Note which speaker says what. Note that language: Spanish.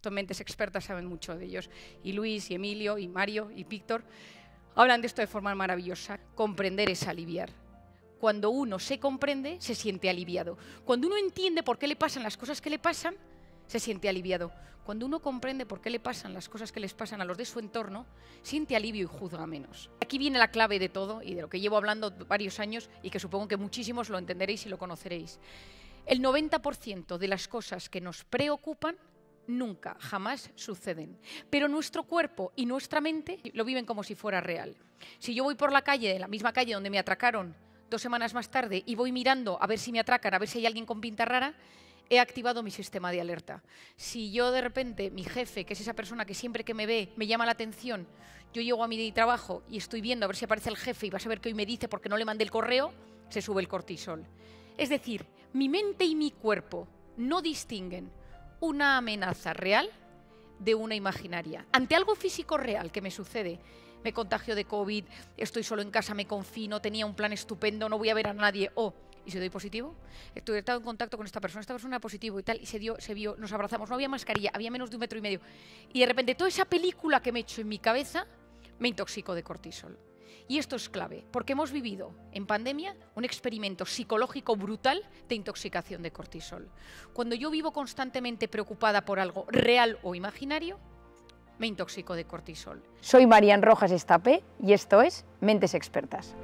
Speaker 1: Estos mentes expertas saben mucho de ellos. Y Luis, y Emilio, y Mario, y Víctor hablan de esto de forma maravillosa. Comprender es aliviar. Cuando uno se comprende, se siente aliviado. Cuando uno entiende por qué le pasan las cosas que le pasan, se siente aliviado. Cuando uno comprende por qué le pasan las cosas que les pasan a los de su entorno, siente alivio y juzga menos. Aquí viene la clave de todo y de lo que llevo hablando varios años y que supongo que muchísimos lo entenderéis y lo conoceréis. El 90% de las cosas que nos preocupan nunca, jamás suceden. Pero nuestro cuerpo y nuestra mente lo viven como si fuera real. Si yo voy por la calle, la misma calle donde me atracaron dos semanas más tarde, y voy mirando a ver si me atracan, a ver si hay alguien con pinta rara, he activado mi sistema de alerta. Si yo de repente, mi jefe, que es esa persona que siempre que me ve me llama la atención, yo llego a mi trabajo y estoy viendo a ver si aparece el jefe y vas a ver qué hoy me dice porque no le mandé el correo, se sube el cortisol. Es decir, mi mente y mi cuerpo no distinguen una amenaza real de una imaginaria. Ante algo físico real que me sucede, me contagio de COVID, estoy solo en casa, me confino, tenía un plan estupendo, no voy a ver a nadie, o y se doy positivo. Estuve estado en contacto con esta persona, esta persona era positivo y tal, y se dio, se vio, nos abrazamos, no había mascarilla, había menos de un metro y medio. Y de repente toda esa película que me he hecho en mi cabeza me intoxico de cortisol. Y esto es clave, porque hemos vivido en pandemia un experimento psicológico brutal de intoxicación de cortisol. Cuando yo vivo constantemente preocupada por algo real o imaginario, me intoxico de cortisol.
Speaker 2: Soy Marian Rojas Estape y esto es Mentes Expertas.